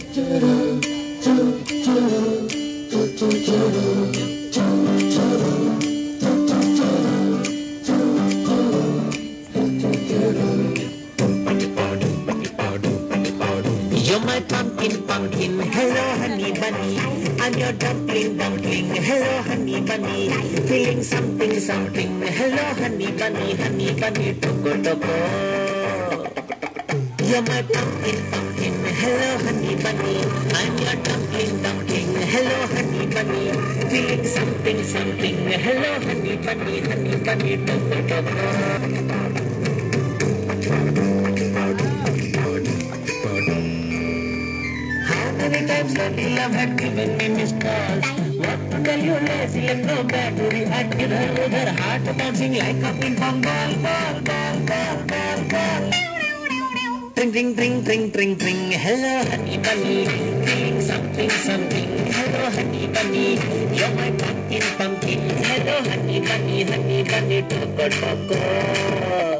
You're my pumpkin, pumpkin. Hello, honey bunny. I'm your dumpling, dumpling. Hello, honey bunny. Feeling something, something. Hello, honey bunny, honey bunny. Toko, toko. You're my pumpkin, pumpkin. Hello, honey bunny. I'm your dumpling, dumpling. Hello, honey bunny. Feeling something, something. Hello, honey bunny, honey bunny. Toko, toko. Many times lately love had given me missed calls? What to tell you lazy and no battery at either other heart bouncing like a ping pong ball, ball, ball, ball, ball. Ring, ring, ring, ring, ring, ring. Hello, honey bunny. Feeling something, something. Hello, honey bunny. You're my pumpkin, pumpkin. Hello, honey bunny, honey bunny. Toko, toko.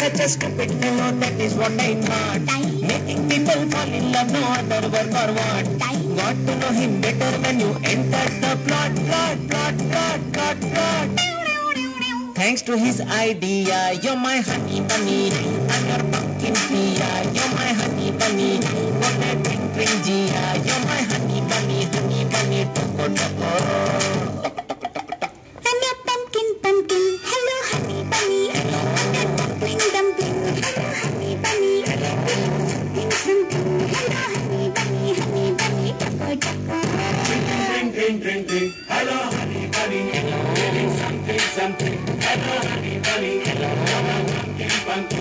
Such a stupid fellow, that is what I thought. Making people fall in love, no other work or what. Got to know him better when you entered the plot, plot, plot, plot, plot, plot. Thanks to his idea, you're my honey bunny. I'm your pumpkin pia, you're my honey bunny. What a twinkling Gia, you're my honey bunny, honey bunny, toko toko. something. Hello, honey bunny. Give something, something. Hello, honey bunny. Hello, pumpkin.